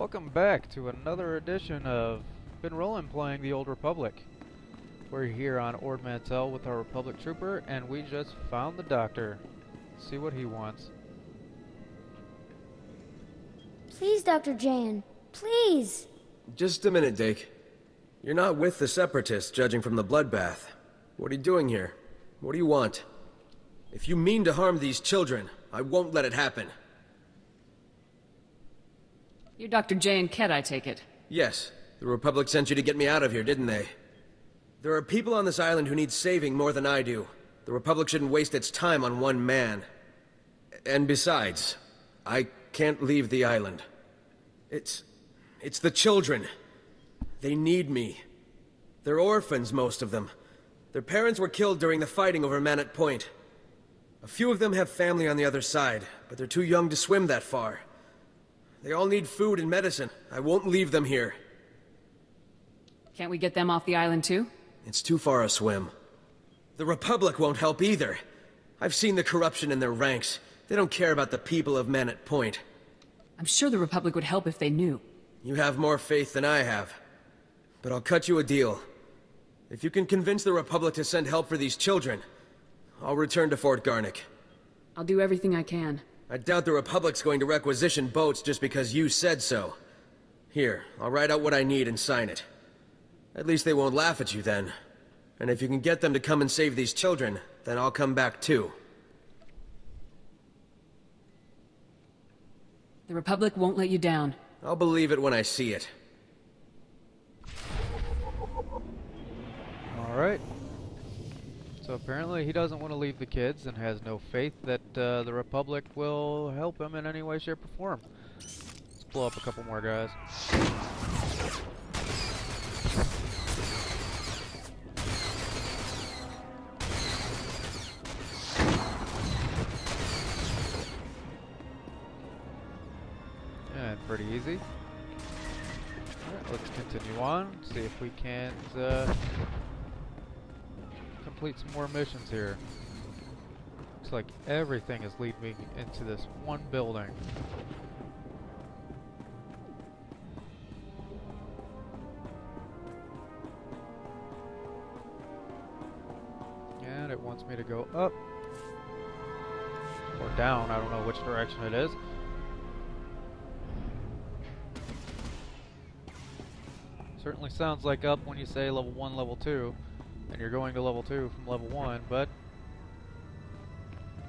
Welcome back to another edition of Bynrolan playing the Old Republic. We're here on Ord Mantell with our Republic Trooper, and we just found the Doctor. See what he wants. Please, Dr. Jan. Please. Just a minute, Dake. You're not with the Separatists, judging from the bloodbath. What are you doing here? What do you want? If you mean to harm these children, I won't let it happen. You're Dr. J and Ket, I take it. Yes, the Republic sent you to get me out of here, didn't they? There are people on this island who need saving more than I do. The Republic shouldn't waste its time on one man. And besides, I can't leave the island. It's... it's the children. They need me. They're orphans, most of them. Their parents were killed during the fighting over Mannett Point. A few of them have family on the other side, but they're too young to swim that far. They all need food and medicine. I won't leave them here. Can't we get them off the island too? It's too far a swim. The Republic won't help either. I've seen the corruption in their ranks. They don't care about the people of Mannett Point. I'm sure the Republic would help if they knew. You have more faith than I have. But I'll cut you a deal. If you can convince the Republic to send help for these children, I'll return to Fort Garnik. I'll do everything I can. I doubt the Republic's going to requisition boats just because you said so. Here, I'll write out what I need and sign it. At least they won't laugh at you then. And if you can get them to come and save these children, then I'll come back too. The Republic won't let you down. I'll believe it when I see it. Alright. So apparently he doesn't want to leave the kids and has no faith that uh, the Republic will help him in any way, shape, or form. Let's blow up a couple more guys. And pretty easy. Alright, let's continue on, see if we can't uh, complete some more missions here. Looks like everything is leading into this one building. And it wants me to go up. Or down, I don't know which direction it is. Certainly sounds like up when you say level 1, level 2 and you're going to level 2 from level 1, but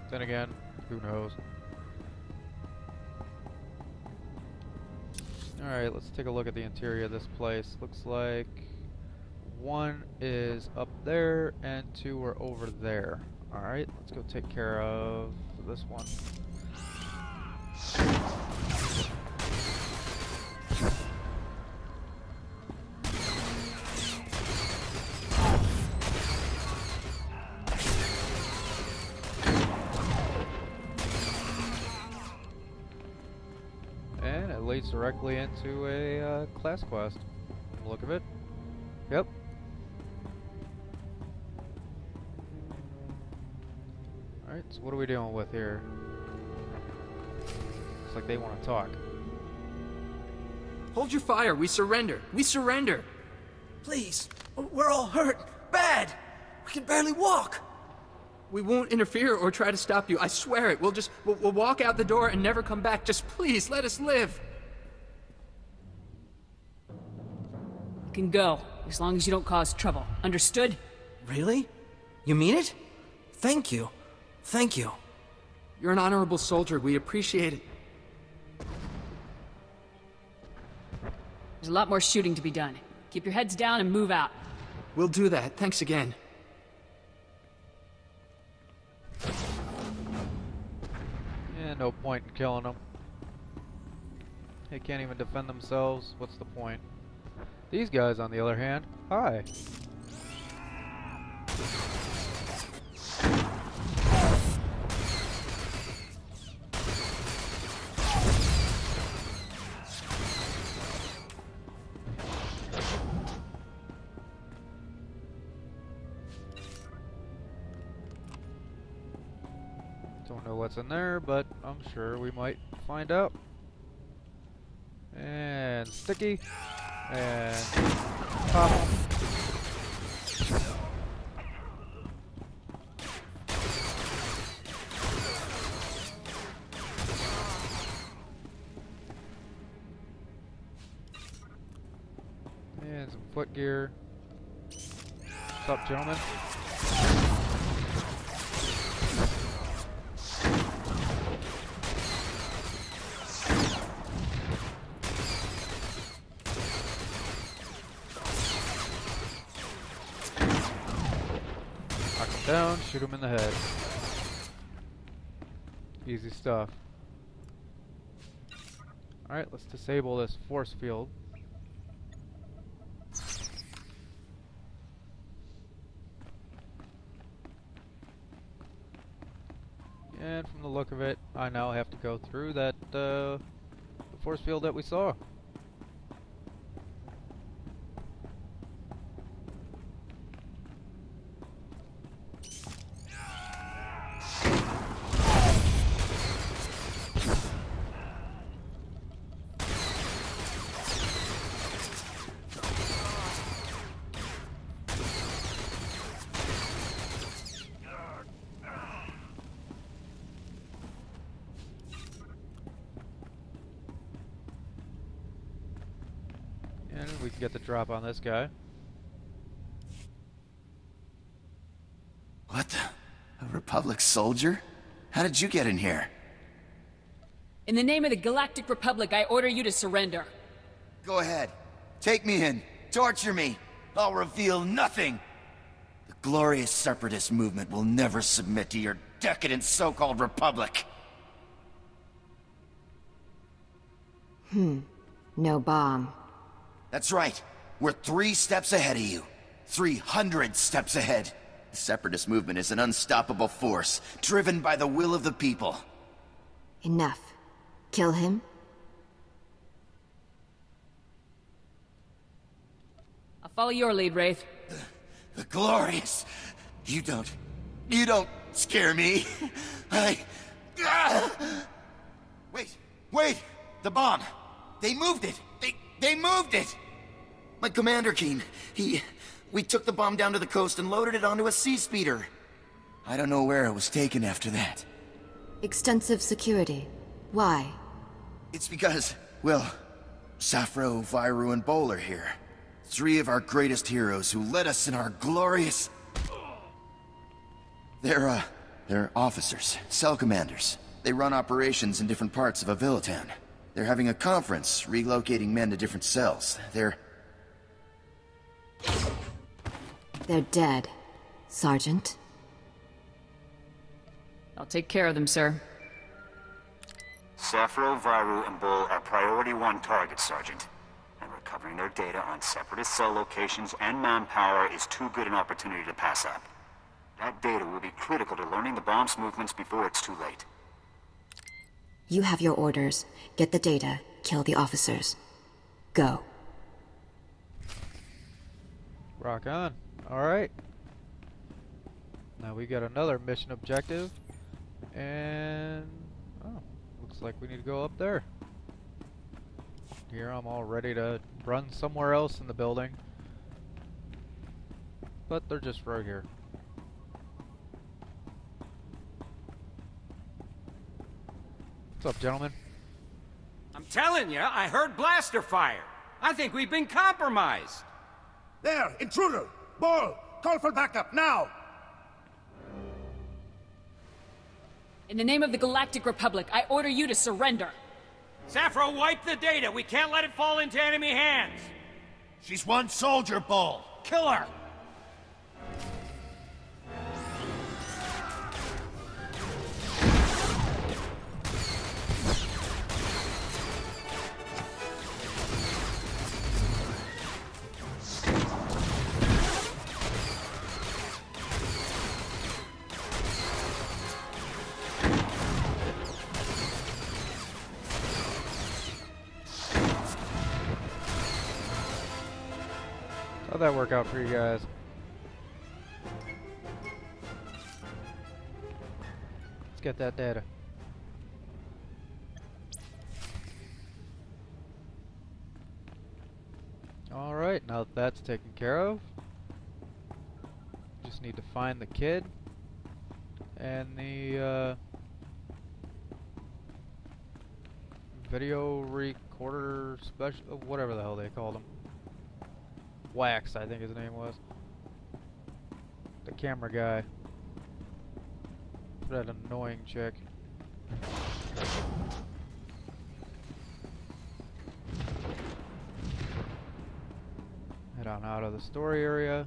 then again, who knows. Alright, let's take a look at the interior of this place. Looks like one is up there and two are over there. Alright, let's go take care of this one. Directly into a uh, class quest. Look of it. Yep. Alright, so what are we dealing with here? Looks like they want to talk. Hold your fire. We surrender. We surrender. Please, we're all hurt. Bad. We can barely walk. We won't interfere or try to stop you. I swear it. We'll just we'll, we'll walk out the door and never come back. Just please let us live. Can go, as long as you don't cause trouble. Understood? Really? You mean it? Thank you. Thank you. You're an honorable soldier. We appreciate it. There's a lot more shooting to be done. Keep your heads down and move out. We'll do that. Thanks again. Yeah, no point in killing them. They can't even defend themselves. What's the point? These guys, on the other hand, hi. Don't know what's in there, but I'm sure we might find out. And sticky. And pop stuff. Alright, let's disable this force field. And from the look of it, I now have to go through that uh, force field that we saw. Drop on this guy. What the? A Republic soldier? How did you get in here? In the name of the Galactic Republic, I order you to surrender. Go ahead. Take me in. Torture me. I'll reveal nothing. The glorious separatist movement will never submit to your decadent so-called Republic. Hmm. No bomb. That's right. We're three steps ahead of you. 300 steps ahead. The separatist movement is an unstoppable force, driven by the will of the people. Enough. Kill him? I'll follow your lead, Wraith. The glorious. You don't. You don't scare me. I. Ah! Wait, wait! The bomb! They moved it! They. they moved it! My commander, Keen. He. We took the bomb down to the coast and loaded it onto a sea speeder. I don't know where it was taken after that. Extensive security. Why? It's because, well, Safro, Viru, and Bowler here. Three of our greatest heroes who led us in our glorious... They're, uh, they're officers, cell commanders. They run operations in different parts of Avilatown. They're having a conference, relocating men to different cells. They're... They're dead. Sergeant? I'll take care of them, sir. Safro, Viru, and Bull are priority one targets, Sergeant. And recovering their data on separatist cell locations and manpower is too good an opportunity to pass up. That data will be critical to learning the bomb's movements before it's too late. You have your orders. Get the data. Kill the officers. Go. Rock on. Alright. Now we got another mission objective. And... Oh, looks like we need to go up there. Here I'm all ready to run somewhere else in the building. But they're just right here. What's up, gentlemen? I'm telling you, I heard blaster fire. I think we've been compromised. There, intruder! Ball! Call for backup, now! In the name of the Galactic Republic, I order you to surrender. Saffro, wipe the data. We can't let it fall into enemy hands. She's one soldier, Ball! Kill her. That work out for you guys? Let's get that data. Alright, now that that's taken care of, just need to find the kid and the uh, video recorder special, whatever the hell they called him. Wax, I think his name was. The camera guy. That annoying chick. Head on out of the story area.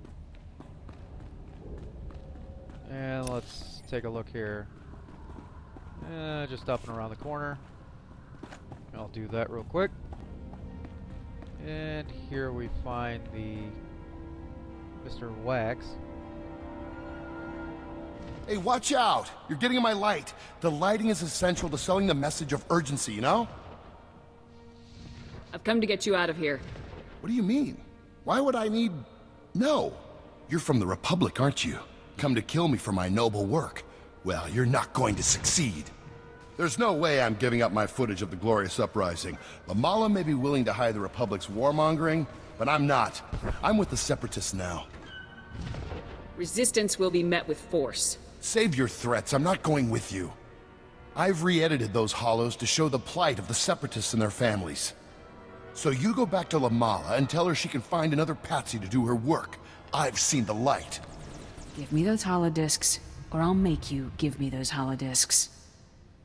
And let's take a look here. Uh, just up and around the corner. I'll do that real quick. And here we find the Mr. Wax. Hey, watch out! You're getting in my light. The lighting is essential to selling the message of urgency, you know? I've come to get you out of here. What do you mean? Why would I need... No. You're from the Republic, aren't you? Come to kill me for my noble work. Well, you're not going to succeed. There's no way I'm giving up my footage of the glorious uprising. Lamala may be willing to hide the Republic's warmongering, but I'm not. I'm with the Separatists now. Resistance will be met with force. Save your threats. I'm not going with you. I've re-edited those hollows to show the plight of the Separatists and their families. So you go back to Lamala and tell her she can find another patsy to do her work. I've seen the light. Give me those holodiscs, or I'll make you give me those holodiscs.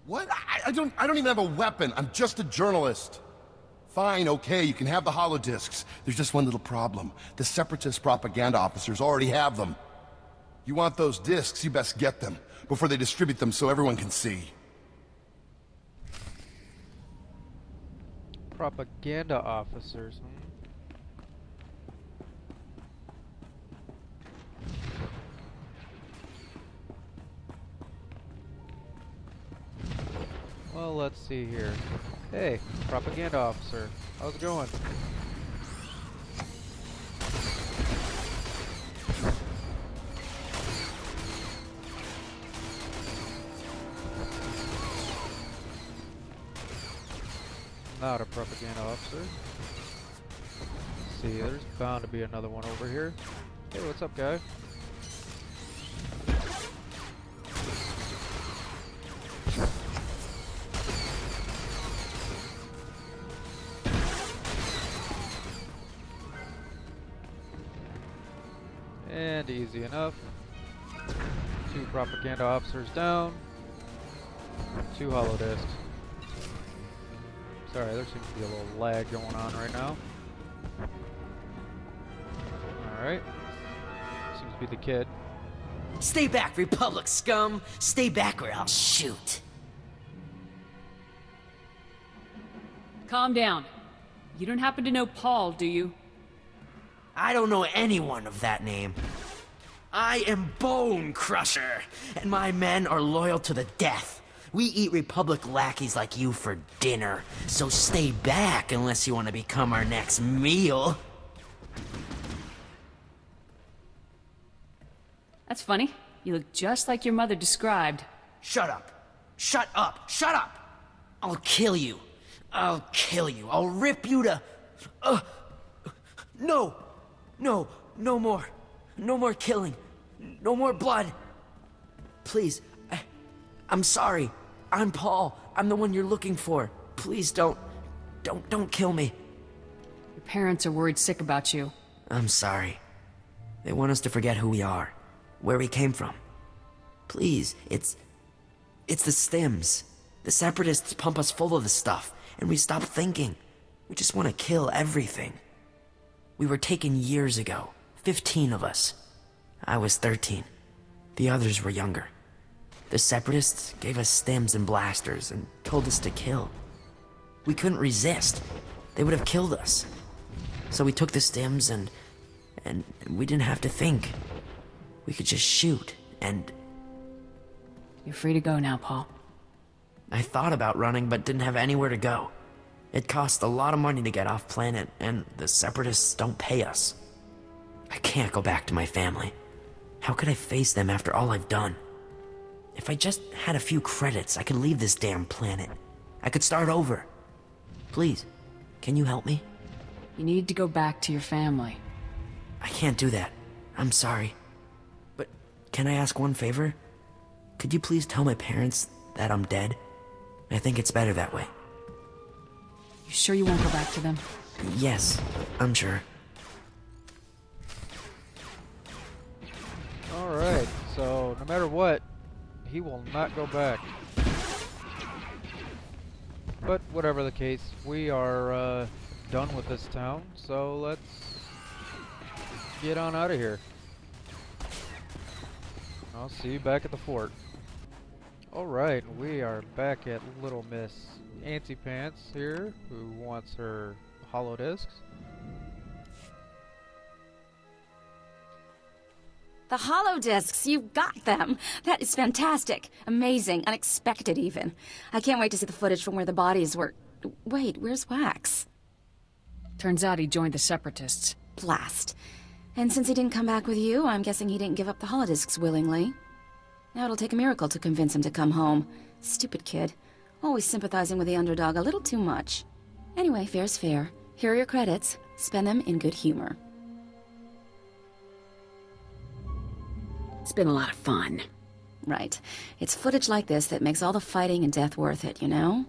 What? I, I don't I don't even have a weapon. I'm just a journalist. Fine, okay, you can have the holodiscs. There's just one little problem. The Separatist propaganda officers already have them. You want those discs, you best get them, before they distribute them so everyone can see. Propaganda officers, hmm? Well, let's see here. Hey, propaganda officer. How's it going? Not a propaganda officer. see, there's bound to be another one over here. Hey, what's up, guy? Easy enough. Two propaganda officers down. Two holodiscs. Sorry, there seems to be a little lag going on right now. Alright. Seems to be the kid. Stay back, Republic scum! Stay back or I'll shoot. Calm down. You don't happen to know Paul, do you? I don't know anyone of that name. I am Bone Crusher, and my men are loyal to the death. We eat Republic lackeys like you for dinner, so stay back unless you want to become our next meal. That's funny. You look just like your mother described. Shut up. Shut up. Shut up! I'll kill you. I'll kill you. I'll rip you to... Uh, no! No, no more. No more killing. No more blood. Please, I, I'm sorry. I'm Paul. I'm the one you're looking for. Please don't, don't, don't kill me. Your parents are worried sick about you. I'm sorry. They want us to forget who we are, where we came from. Please, it's, it's the stims. The separatists pump us full of the stuff, and we stop thinking. We just want to kill everything. We were taken years ago. Fifteen of us. I was 13. The others were younger. The Separatists gave us stims and blasters and told us to kill. We couldn't resist. They would have killed us. So we took the stims and... and we didn't have to think. We could just shoot, and... You're free to go now, Paul. I thought about running, but didn't have anywhere to go. It costs a lot of money to get off planet, and the Separatists don't pay us. I can't go back to my family. How could I face them after all I've done? If I just had a few credits, I could leave this damn planet. I could start over. Please, can you help me? You need to go back to your family. I can't do that. I'm sorry. But can I ask one favor? Could you please tell my parents that I'm dead? I think it's better that way. You sure you won't go back to them? Yes, I'm sure. Alright, so no matter what, he will not go back. But whatever the case, we are uh, done with this town, so let's get on out of here. I'll see you back at the fort. Alright, we are back at Little Miss Antsy Pants here, who wants her holodiscs. The holodiscs—you've got them. That is fantastic. Amazing. Unexpected, even. I can't wait to see the footage from where the bodies were. Wait, where's Wax? Turns out he joined the Separatists. Blast. And since he didn't come back with you, I'm guessing he didn't give up the holodiscs willingly. Now it'll take a miracle to convince him to come home. Stupid kid. Always sympathizing with the underdog a little too much. Anyway, fair's fair. Here are your credits. Spend them in good humor. It's been a lot of fun. Right. It's footage like this that makes all the fighting and death worth it, you know?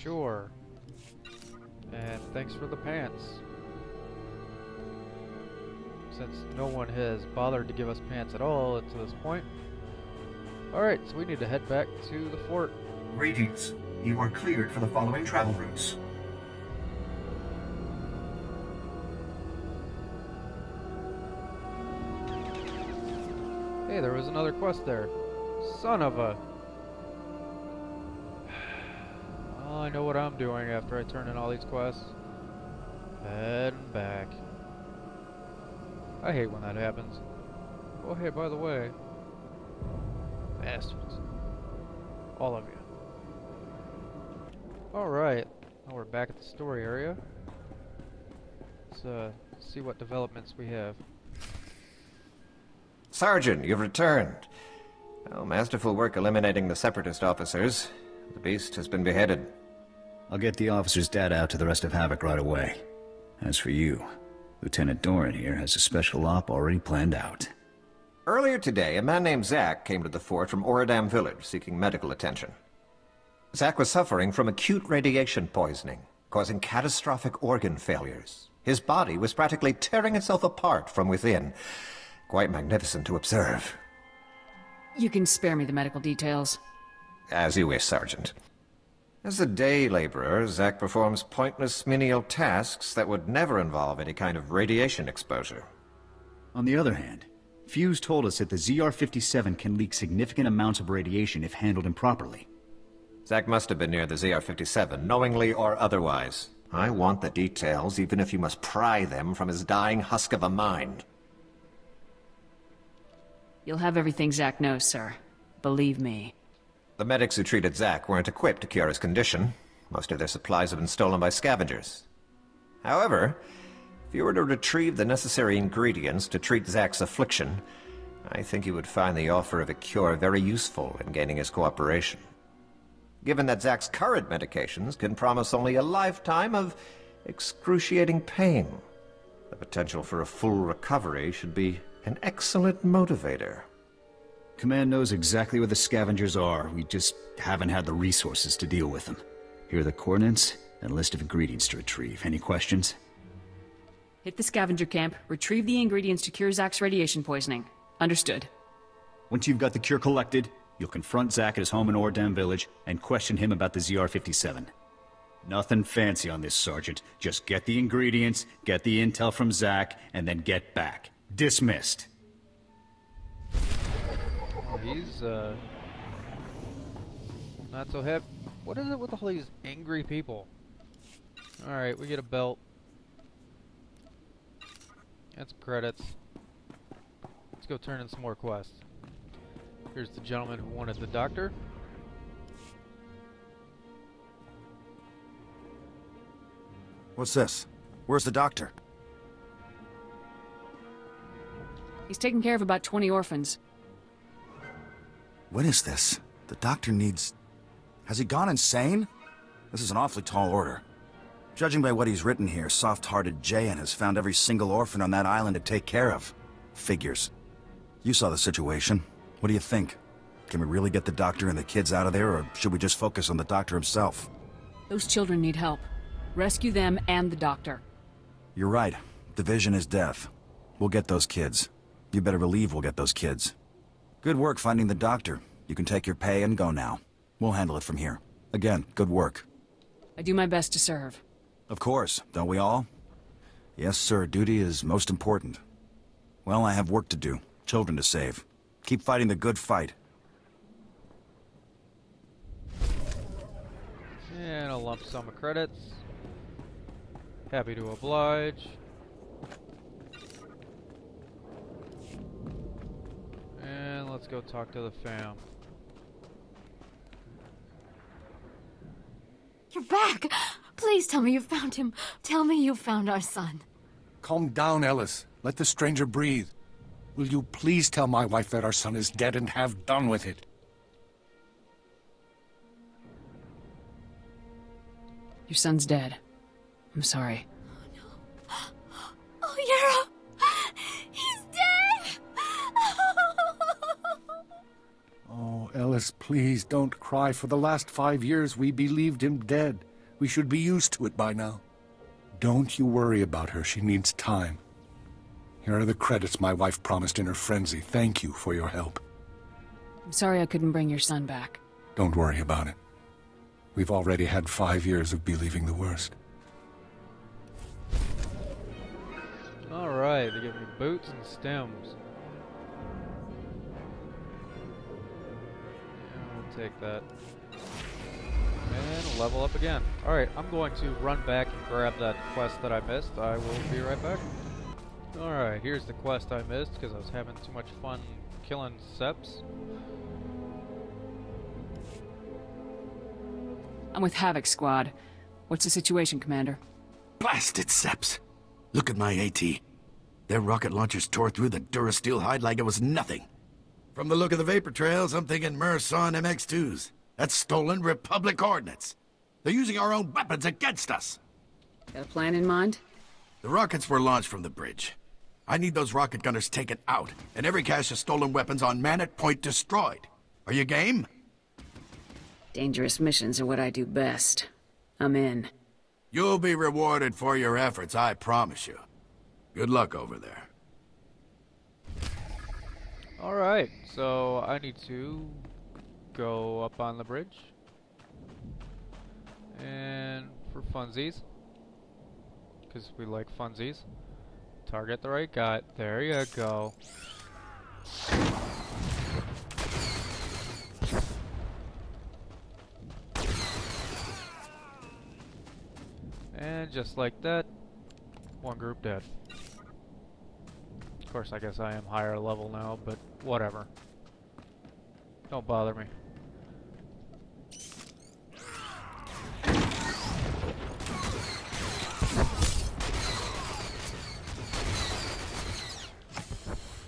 Sure. And thanks for the pants. Since no one has bothered to give us pants at all to this point. Alright, so we need to head back to the fort. Greetings. You are cleared for the following travel routes. Hey, there was another quest there. Son of a... Well, I know what I'm doing after I turn in all these quests. Heading back. I hate when that happens. Oh, hey, by the way. Bastards. All of you. Alright, now we're back at the story area. Let's uh, see what developments we have. Sergeant, you've returned. Oh, masterful work eliminating the Separatist officers. The beast has been beheaded. I'll get the officer's data out to the rest of Havoc right away. As for you, Lieutenant Doran here has a special op already planned out. Earlier today, a man named Zack came to the fort from Oradam village seeking medical attention. Zack was suffering from acute radiation poisoning, causing catastrophic organ failures. His body was practically tearing itself apart from within. Quite magnificent to observe. You can spare me the medical details. As you wish, Sergeant. As a day laborer, Zack performs pointless menial tasks that would never involve any kind of radiation exposure. On the other hand, Fuse told us that the ZR-57 can leak significant amounts of radiation if handled improperly. Zack must have been near the ZR-57, knowingly or otherwise. I want the details, even if you must pry them from his dying husk of a mind. You'll have everything Zack knows, sir. Believe me. The medics who treated Zack weren't equipped to cure his condition. Most of their supplies have been stolen by scavengers. However, if you were to retrieve the necessary ingredients to treat Zack's affliction, I think you would find the offer of a cure very useful in gaining his cooperation. Given that Zack's current medications can promise only a lifetime of excruciating pain, the potential for a full recovery should be an excellent motivator. Command knows exactly where the scavengers are. We just haven't had the resources to deal with them. Here are the coordinates and a list of ingredients to retrieve. Any questions? Hit the scavenger camp, retrieve the ingredients to cure Zack's radiation poisoning. Understood. Once you've got the cure collected, you'll confront Zack at his home in Oradam Village and question him about the ZR-57. Nothing fancy on this, Sergeant. Just get the ingredients, get the intel from Zack, and then get back. Dismissed. Oh, he's, uh... Not so happy. What is it with all these angry people? Alright, we get a belt. That's credits. Let's go turn in some more quests. Here's the gentleman who wanted the doctor. What's this? Where's the doctor? He's taking care of about 20 orphans. What is this? The doctor needs... Has he gone insane? This is an awfully tall order. Judging by what he's written here, soft-hearted Jayan has found every single orphan on that island to take care of. Figures. You saw the situation. What do you think? Can we really get the doctor and the kids out of there, or should we just focus on the doctor himself? Those children need help. Rescue them and the doctor. You're right. Division is death. We'll get those kids. You better believe we'll get those kids. Good work finding the doctor. You can take your pay and go now. We'll handle it from here. Again, good work. I do my best to serve. Of course, don't we all? Yes, sir, duty is most important. Well, I have work to do. Children to save. Keep fighting the good fight. And a lump sum of credits. Happy to oblige. And let's go talk to the fam. You're back! Please tell me you found him. Tell me you found our son. Calm down, Ellis. Let the stranger breathe. Will you please tell my wife that our son is dead and have done with it? Your son's dead. I'm sorry. Oh, Yarrow! He's Oh, Ellis, please don't cry. For the last five years, we believed him dead. We should be used to it by now. Don't you worry about her. She needs time. Here are the credits my wife promised in her frenzy. Thank you for your help. I'm sorry I couldn't bring your son back. Don't worry about it. We've already had five years of believing the worst. Alright, they give me boots and stems. Take that. And level up again. Alright, I'm going to run back and grab that quest that I missed. I will be right back. Alright, here's the quest I missed because I was having too much fun killing Seps. I'm with Havoc Squad. What's the situation, Commander? Blasted Seps! Look at my AT. Their rocket launchers tore through the Durasteel hide like it was nothing. From the look of the vapor trails, I'm thinking Murson MX-2s. That's stolen Republic ordnance. They're using our own weapons against us. Got a plan in mind? The rockets were launched from the bridge. I need those rocket gunners taken out, and every cache of stolen weapons on Mannett Point destroyed. Are you game? Dangerous missions are what I do best. I'm in. You'll be rewarded for your efforts, I promise you. Good luck over there. Alright, so I need to go up on the bridge. And for funsies, because we like funsies, target the right guy. There you go. And just like that, one group dead. Of course, I guess I am higher level now, but whatever. Don't bother me.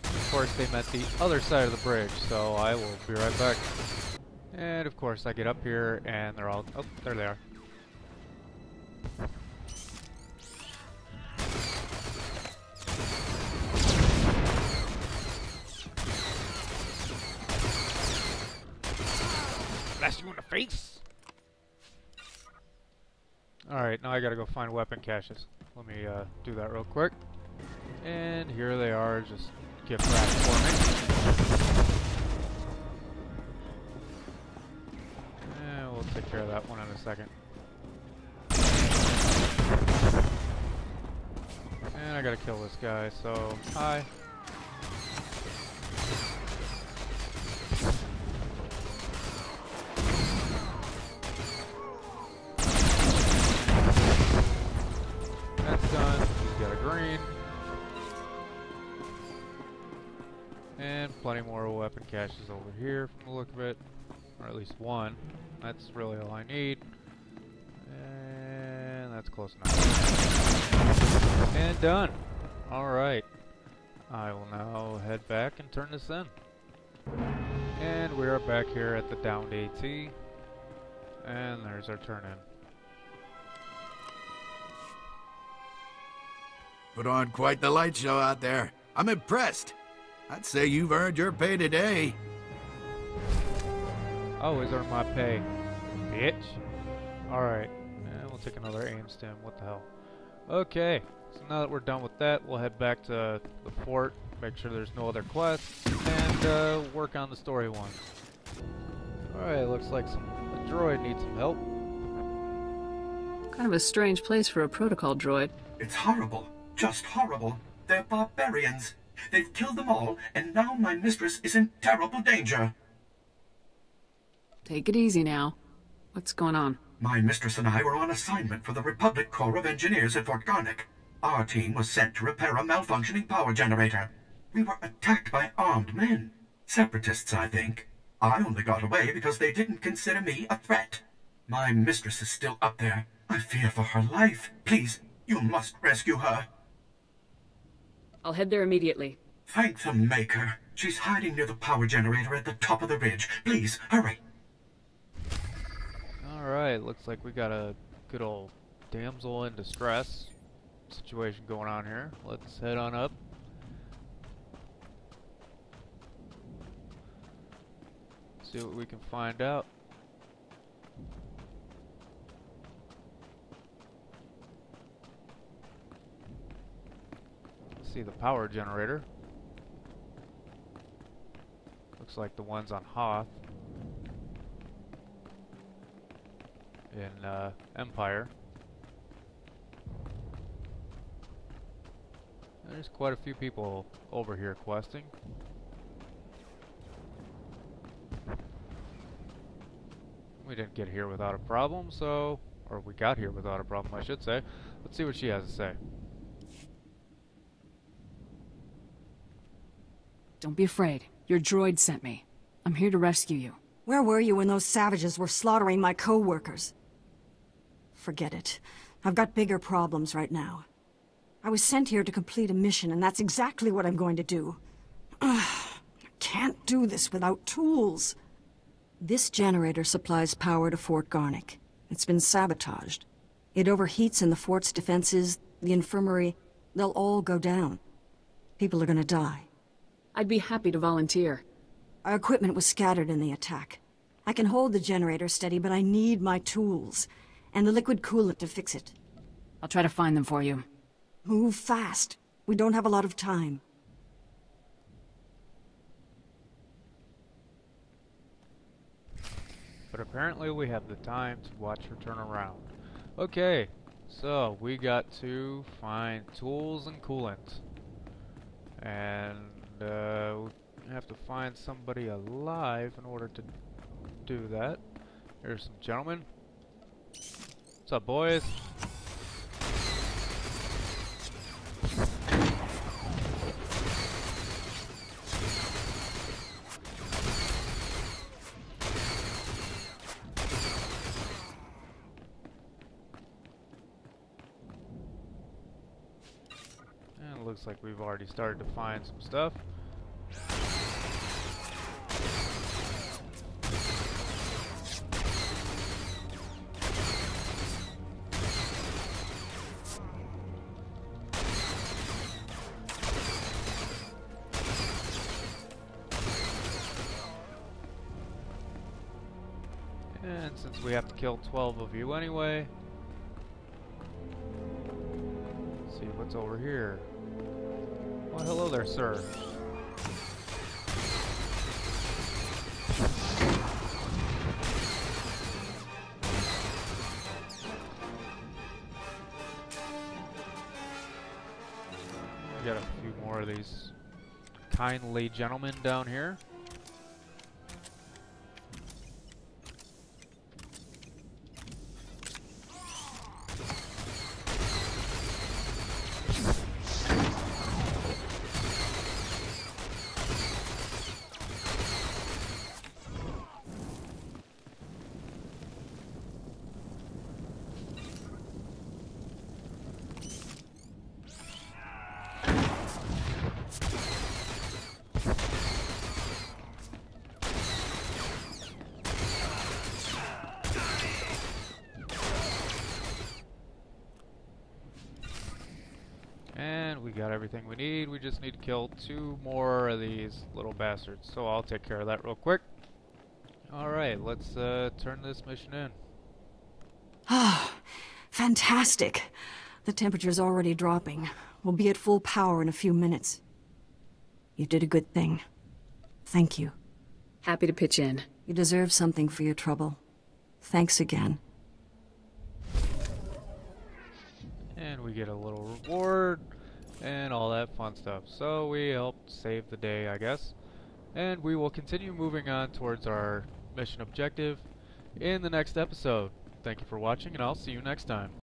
Of course, they met the other side of the bridge, so I will be right back. And of course, I get up here, and they're all... Oh, there they are. I gotta go find weapon caches. Let me uh, do that real quick. And here they are, just gift wrapped for me. And we'll take care of that one in a second. And I gotta kill this guy, so hi. Over here from the look of it. Or at least one. That's really all I need. And that's close enough. And done. Alright. I will now head back and turn this in. And we are back here at the downed AT. And there's our turn in. Put on quite the light show out there. I'm impressed. I'd say you've earned your pay today. Always earn my pay, bitch. Alright, and we'll take another aim stem. What the hell? Okay, so now that we're done with that, we'll head back to the fort, make sure there's no other quests, and uh, work on the story one. Alright, looks like some a droid needs some help. Kind of a strange place for a protocol droid. It's horrible. Just horrible. They're barbarians. They've killed them all, and now my mistress is in terrible danger. Take it easy now. What's going on? My mistress and I were on assignment for the Republic Corps of Engineers at Fort Garnik. Our team was sent to repair a malfunctioning power generator. We were attacked by armed men. Separatists, I think. I only got away because they didn't consider me a threat. My mistress is still up there. I fear for her life. Please, you must rescue her. I'll head there immediately. Thank the Maker. She's hiding near the power generator at the top of the ridge. Please, hurry. Alright, looks like we got a good old damsel in distress situation going on here. Let's head on up. See what we can find out. See the power generator. Looks like the ones on Hoth. In uh, Empire. There's quite a few people over here questing. We didn't get here without a problem, so... Or we got here without a problem, I should say. Let's see what she has to say. Don't be afraid. Your droid sent me. I'm here to rescue you. Where were you when those savages were slaughtering my co-workers? Forget it. I've got bigger problems right now. I was sent here to complete a mission, and that's exactly what I'm going to do. I can't do this without tools. This generator supplies power to Fort Garnik. It's been sabotaged. It overheats and the fort's defenses, the infirmary, they'll all go down. People are gonna die. I'd be happy to volunteer. Our equipment was scattered in the attack. I can hold the generator steady, but I need my tools. And the liquid coolant to fix it. I'll try to find them for you. Move fast. We don't have a lot of time. But apparently we have the time to watch her turn around. Okay, so we got to find tools and coolant. And uh, we have to find somebody alive in order to do that. Here's some gentlemen. What's up, boys? And it looks like we've already started to find some stuff. Since we have to kill 12 of you anyway, let's see what's over here. Well, hello there, sir. We got a few more of these kindly gentlemen down here. Got everything we need. We just need to kill two more of these little bastards. So I'll take care of that real quick. Alright, let's uh, turn this mission in. Ah, fantastic. The temperature's already dropping. We'll be at full power in a few minutes. You did a good thing. Thank you. Happy to pitch in. You deserve something for your trouble. Thanks again. And we get a little reward and all that fun stuff. So we helped save the day, I guess. And we will continue moving on towards our mission objective in the next episode. Thank you for watching, and I'll see you next time.